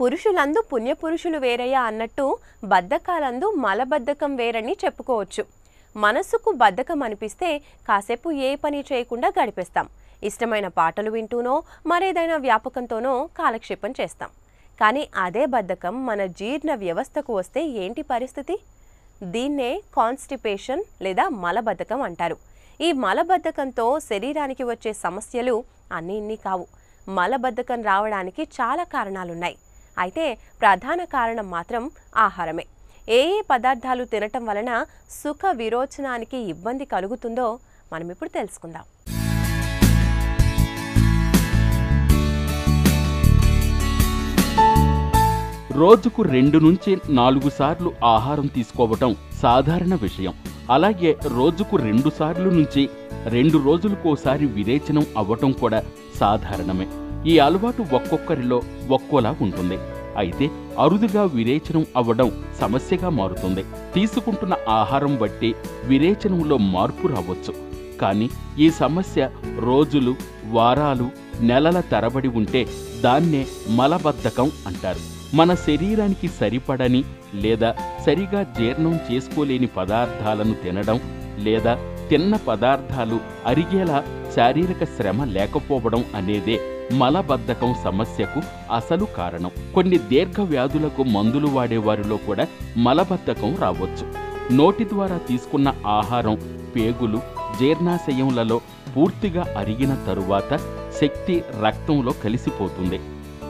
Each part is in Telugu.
పురుషులందు పుణ్యపురుషులు వేరయ్యా అన్నట్టు బద్ధకాలందు మలబద్ధకం వేరని చెప్పుకోవచ్చు. మనసుకు బద్ధకం అనిపిస్తే కాసేపు ఏ పని చేయకుండా గడిపేస్తాం. ఇష్టమైన పాటలు వింటూనో మరేదైనా వ్యాపకంతోనో కాలక్షేపం చేస్తాం. కానీ అదే బద్ధకం మన జీర్ణ వ్యవస్థకు వస్తే ఏంటి పరిస్థితి? దీన్నే కాన్స్టిపేషన్ లేదా మలబద్ధకం అంటారు. ఈ మలబద్ధకంతో శరీరానికి వచ్చే సమస్యలు అన్నీ ఇన్ని కావు. మలబద్ధకం రావడానికి చాలా కారణాలున్నాయి. అయితే ప్రధాన కారణం మాత్రం ఆహారమే. ఏ ఏ పదార్థాలు తినటం వలన సుఖ విరోచనానికి ఇబ్బంది కలుగుతుందో మనం ఇప్పుడు తెలుసుకుందాం. రోజుకు రెండు నుంచి నాలుగు సార్లు ఆహారం తీసుకోవటం సాధారణ విషయం. అలాగే రోజుకు రెండు సార్లు నుంచి రెండు రోజులకోసారి విరేచనం అవ్వటం కూడా సాధారణమే. ఈ అలవాటు ఒక్కొక్కరిలో ఒక్కోలా ఉంటుంది. అయితే అరుదుగా విరేచనం అవ్వడం సమస్యగా మారుతుంది. తీసుకుంటున్న ఆహారం బట్టి విరేచనంలో మార్పు రావచ్చు. కానీ ఈ సమస్య రోజులు వారాలు నెలల తరబడి ఉంటే దాన్నే మలబద్ధకం అంటారు. మన శరీరానికి సరిపడని లేదా సరిగా జీర్ణం చేసుకోలేని పదార్థాలను తినడం లేదా తిన్న పదార్థాలు అరిగేలా శారీరక శ్రమ లేకపోవడం అనేదే మలబద్ధకం సమస్యకు అసలు కారణం. కొన్ని దీర్ఘ వ్యాధులకు మందులు వాడేవారిలో కూడా మలబద్ధకం రావచ్చు. నోటి ద్వారా తీసుకున్న ఆహారం పేగులు జీర్ణాశయంలలో పూర్తిగా అరిగిన తరువాత శక్తి రక్తంలో కలిసిపోతుంది.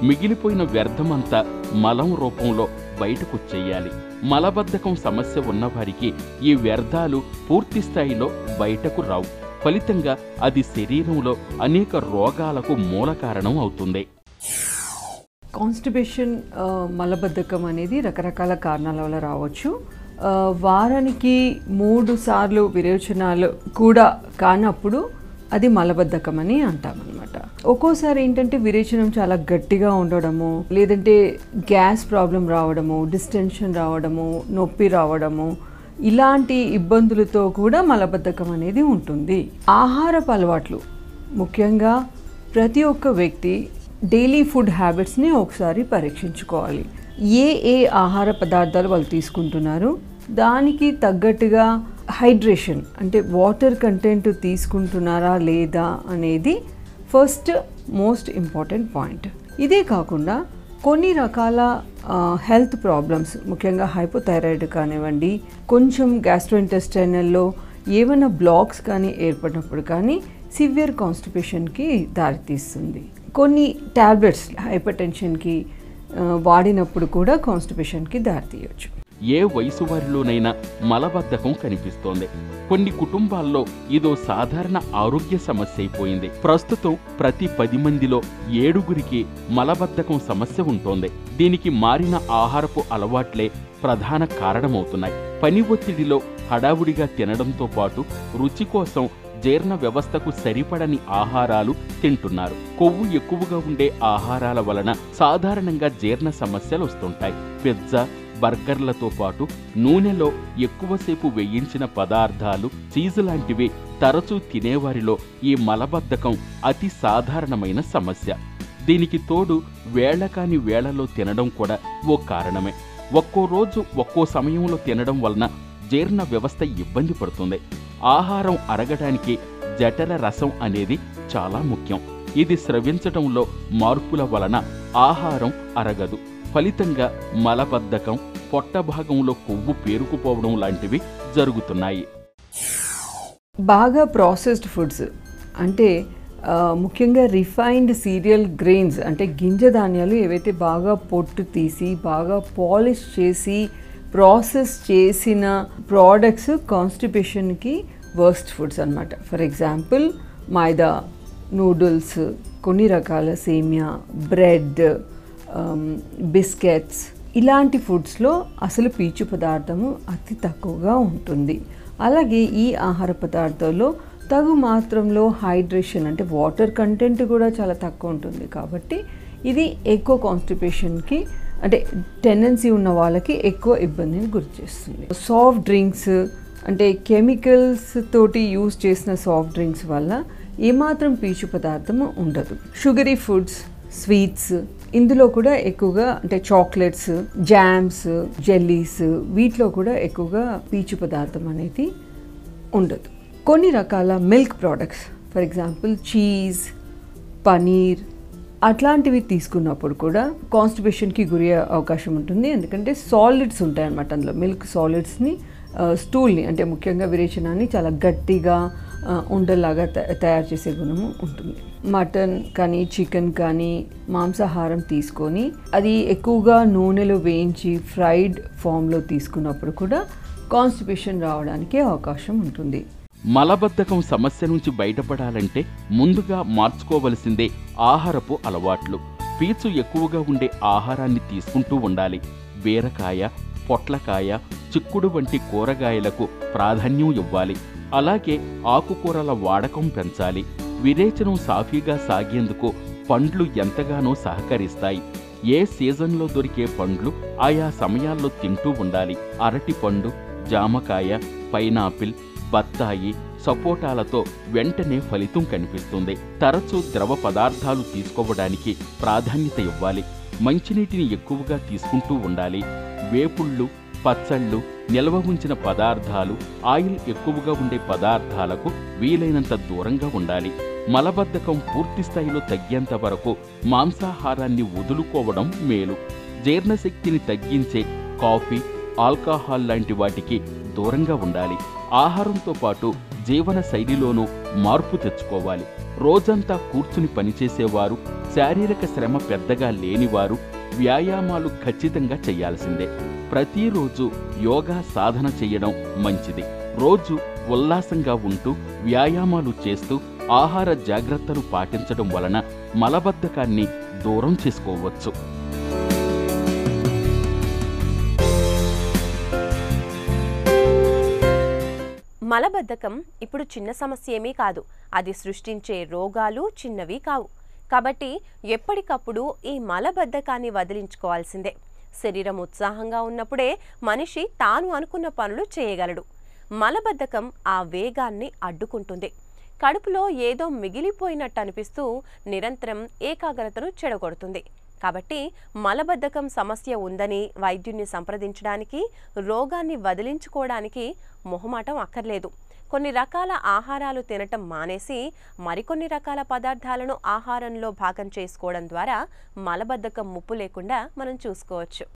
మిగిలిపోయిన వ్యర్థమంతా మలం రూపంలో బయటకు చెయ్యాలి మలబద్ధకం సమస్య ఉన్నవారికి ఈ వ్యర్థాలు పూర్తి స్థాయిలో బయటకు రావు. ఫలితంగా అది శరీరంలో అనేక రోగాలకు మూల కారణం అవుతుంది. కాన్స్టిబేషన్ మలబద్ధకం అనేది రకరకాల కారణాల వల్ల రావచ్చు. వారానికి మూడు సార్లు విరేచనాలు కూడా కానప్పుడు అది మలబద్ధకం అని అంటామన్నమాట. ఒక్కోసారి ఏంటంటే విరేచనం చాలా గట్టిగా ఉండడము లేదంటే గ్యాస్ ప్రాబ్లం రావడము డిస్టెన్షన్ రావడము నొప్పి రావడము ఇలాంటి ఇబ్బందులతో కూడా మలబద్ధకం అనేది ఉంటుంది. ఆహారపు అలవాట్లు. ముఖ్యంగా ప్రతి ఒక్క వ్యక్తి డైలీ ఫుడ్ హ్యాబిట్స్ని ఒకసారి పరీక్షించుకోవాలి. ఏ ఏ ఆహార పదార్థాలు వాళ్ళు తీసుకుంటున్నారు? దానికి తగ్గట్టుగా హైడ్రేషన్ అంటే వాటర్ కంటెంట్ తీసుకుంటున్నారా లేదా అనేది ఫస్ట్ మోస్ట్ ఇంపార్టెంట్ పాయింట్. ఇదే కాకుండా కొన్ని రకాల హెల్త్ ప్రాబ్లమ్స్ ముఖ్యంగా హైపోథైరాయిడ్ కానివ్వండి కొంచెం గ్యాస్ట్రోఇంటెస్టైనల్లో ఏమైనా బ్లాక్స్ కానీ ఏర్పడినప్పుడు కానీ సివియర్ కాన్స్టిపేషన్కి దారితీస్తుంది. కొన్ని టాబ్లెట్స్ హైపర్ టెన్షన్కి వాడినప్పుడు కూడా కాన్స్టిపేషన్కి దారితీయవచ్చు ఏ వయసు వారిలోనైనా మలబద్ధకం కనిపిస్తోంది. కొన్ని కుటుంబాల్లో ఇదో సాధారణ ఆరోగ్య సమస్య అయిపోయింది. ప్రస్తుతం ప్రతి పది మందిలో ఏడుగురికి మలబద్ధకం సమస్య ఉంటోంది. దీనికి మారిన ఆహారపు అలవాట్లే ప్రధాన కారణమవుతున్నాయి. పని ఒత్తిడిలో హడావుడిగా తినడంతో పాటు రుచి కోసం జీర్ణ వ్యవస్థకు సరిపడని ఆహారాలు తింటున్నారు. కొవ్వు ఎక్కువగా ఉండే ఆహారాల వలన సాధారణంగా జీర్ణ సమస్యలు వస్తుంటాయి. పిజ్జా బర్గర్లతో పాటు నూనెలో ఎక్కువసేపు వేయించిన పదార్థాలు చీజ్ లాంటివి తరచూ తినేవారిలో ఈ మలబద్ధకం అతి సాధారణమైన సమస్య. దీనికి తోడు వేళ కాని వేళలో తినడం కూడా ఓ కారణమే. ఒక్కో రోజు ఒక్కో సమయంలో తినడం వలన జీర్ణ వ్యవస్థ ఇబ్బంది పడుతుంది. ఆహారం అరగడానికి జఠర రసం అనేది చాలా ముఖ్యం. ఇది స్రవించటంలో మార్పుల వలన ఆహారం అరగదు. ఫలితంగా మలబద్ధకం పొట్ట భాగంలో కొవ్వు పేరుకుపోవడం లాంటివి జరుగుతున్నాయి. బాగా ప్రాసెస్డ్ ఫుడ్స్ అంటే ముఖ్యంగా రిఫైన్డ్ సీరియల్ గ్రెయిన్స్ అంటే గింజ ధాన్యాలు ఏవైతే బాగా పొట్టు తీసి బాగా పాలిష్ చేసి ప్రాసెస్ చేసిన ప్రోడక్ట్స్ కాన్స్టిపేషన్కి వర్స్ట్ ఫుడ్స్ అన్నమాట. ఫర్ ఎగ్జాంపుల్ మైదా నూడిల్స్ కొన్ని రకాల సేమియా బ్రెడ్ బిస్కెట్స్ ఇలాంటి ఫుడ్స్లో అసలు పీచు పదార్థము అతి తక్కువగా ఉంటుంది. అలాగే ఈ ఆహార పదార్థాల్లో తగు మాత్రంలో హైడ్రేషన్ అంటే వాటర్ కంటెంట్ కూడా చాలా తక్కువ ఉంటుంది కాబట్టి ఇది ఎక్కువ కాన్స్టిపేషన్కి అంటే టెండెన్సీ ఉన్న వాళ్ళకి ఎక్కువ ఇబ్బందిని గురి చేస్తుంది. సాఫ్ట్ డ్రింక్స్ అంటే కెమికల్స్ తోటి యూజ్ చేసిన సాఫ్ట్ డ్రింక్స్ వల్ల ఏమాత్రం పీచు పదార్థము ఉండదు. షుగరీ ఫుడ్స్ స్వీట్స్ ఇందులో కూడా ఎక్కువగా అంటే చాక్లెట్స్ జామ్స్ జెల్లీస్ వీటిలో కూడా ఎక్కువగా పీచు పదార్థం అనేది ఉండదు. కొన్ని రకాల milk products for example cheese paneer అట్లాంటివి తీసుకున్నప్పుడు కూడా కాన్స్టిపేషన్కి గురి అవకాశం ఉంటుంది. ఎందుకంటే సాలిడ్స్ ఉంటాయి అన్నమాట అందులో. మిల్క్ సాలిడ్స్ని స్టూల్ని అంటే ముఖ్యంగా విరేచనాన్ని చాలా గట్టిగా ఉండలాగా తయారు చేసే గుణము ఉంటుంది. మటన్ కానీ చికెన్ కానీ మాంసాహారం తీసుకొని అది ఎక్కువగా నూనెలో వేయించి ఫ్రైడ్ ఫామ్లో తీసుకున్నప్పుడు కూడా కాన్స్టిపేషన్ రావడానికి అవకాశం ఉంటుంది. మలబద్ధకం సమస్య నుంచి బయటపడాలంటే ముందుగా మార్చుకోవలసిందే ఆహారపు అలవాట్లు. పీచు ఎక్కువగా ఉండే ఆహారాన్ని తీసుకుంటూ ఉండాలి. బీరకాయ పొట్లకాయ చిక్కుడు వంటి కూరగాయలకు ప్రాధాన్యం ఇవ్వాలి. అలాగే ఆకుకూరల వాడకం పెంచాలి. విరేచనం సాఫీగా సాగేందుకు పండ్లు ఎంతగానో సహకరిస్తాయి. ఏ సీజన్లో దొరికే పండ్లు ఆయా సమయాల్లో తింటూ ఉండాలి. అరటి పండు జామకాయ పైనాపిల్ బత్తాయి సపోటాలతో వెంటనే ఫలితం కనిపిస్తుంది. తరచూ ద్రవ పదార్థాలు తీసుకోవడానికి ప్రాధాన్యత ఇవ్వాలి. మంచినీటిని ఎక్కువగా తీసుకుంటూ ఉండాలి. వేపుళ్ళు పచ్చళ్ళు నిల్వ ఉంచిన పదార్థాలు ఆయిల్ ఎక్కువగా ఉండే పదార్థాలకు వీలైనంత దూరంగా ఉండాలి. మలబద్ధకం పూర్తి స్థాయిలో తగ్గేంత వరకు మాంసాహారాన్ని వదులుకోవడం మేలు. జీర్ణశక్తిని తగ్గించే కాఫీ ఆల్కహాల్ లాంటి వాటికి దూరంగా ఉండాలి. ఆహారంతో పాటు జీవన శైలిలోనూ మార్పు తెచ్చుకోవాలి. రోజంతా కూర్చుని పనిచేసేవారు శారీరక శ్రమ పెద్దగా లేనివారు వ్యాయామాలు ఖచ్చితంగా చేయాల్సిందే. ప్రతిరోజు యోగా సాధన చేయడం మంచిది. రోజు ఉల్లాసంగా ఉంటూ వ్యాయామాలు చేస్తూ ఆహార జాగ్రత్తలు పాటించడం వలన మలబద్ధకాన్ని దూరం చేసుకోవచ్చు. మలబద్ధకం ఇప్పుడు చిన్న సమస్య ఏమీ కాదు. అది సృష్టించే రోగాలు చిన్నవి కావు. కాబట్టి ఎప్పటికప్పుడు ఈ మలబద్ధకాన్ని వదిలించుకోవాల్సిందే. శరీరం ఉత్సాహంగా ఉన్నప్పుడే మనిషి తాను అనుకున్న పనులు చేయగలడు. మలబద్ధకం ఆ వేగాన్ని అడ్డుకుంటుంది. కడుపులో ఏదో మిగిలిపోయినట్టు అనిపిస్తూ నిరంతరం ఏకాగ్రతను చెడగొడుతుంది. కాబట్టి మలబద్ధకం సమస్య ఉందని వైద్యుణ్ణి సంప్రదించడానికి రోగాన్ని వదిలించుకోవడానికి మొహమాటం అక్కర్లేదు. కొన్ని రకాల ఆహారాలు తినటం మానేసి మరికొన్ని రకాల పదార్థాలను ఆహారంలో భాగం చేసుకోవడం ద్వారా మలబద్ధకం ముప్పు లేకుండా మనం చూసుకోవచ్చు.